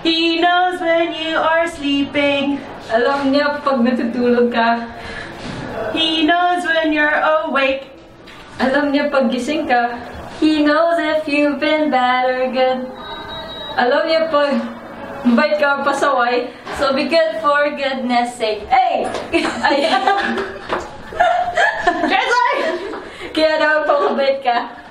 He knows when you are sleeping. Alam niya pag natutulog ka. He knows when you're awake. Alam niya pag gising ka. He knows if you've been bad or good. Alam niya pag bait ka pasaway. So be good for goodness sake. Hey! Ay! Translate! Kaya daw pang mabait ka.